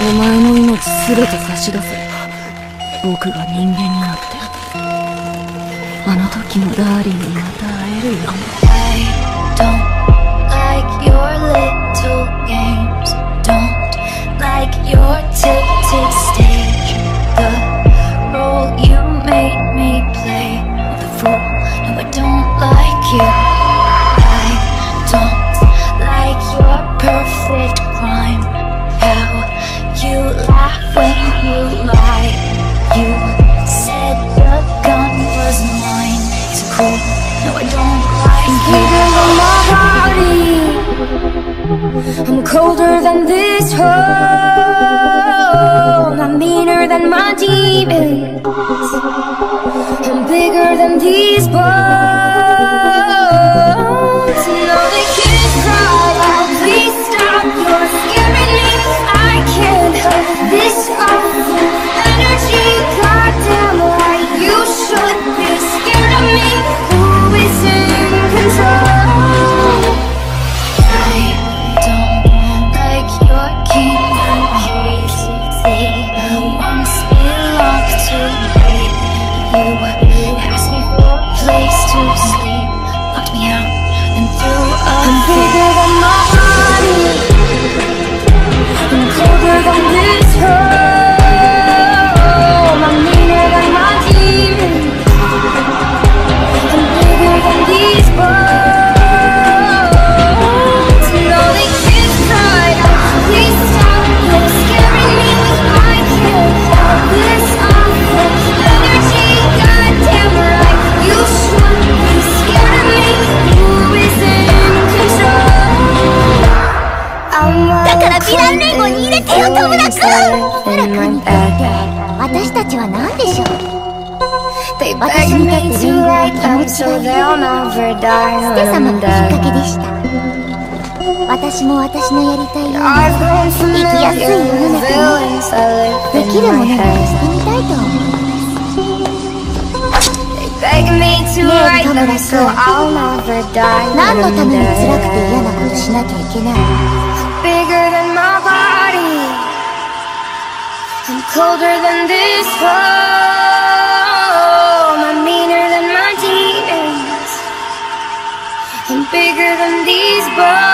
お前の命すべて差し出せ。僕が人間になって。あの時のダーリンにまた会えるよ、I don't like your lips. Than my demons. I'm bigger than these bones. 私たちは何でしょう？私にとってリンゴは気持ちがいいステ様がきっかけでした。私も私のやりたいように生きやすい世の中にできるものをしてみたいと思いますねえトムラス何のために辛くて嫌なことしなきゃいけないの？colder than this home I'm meaner than my demons I'm bigger than these bones.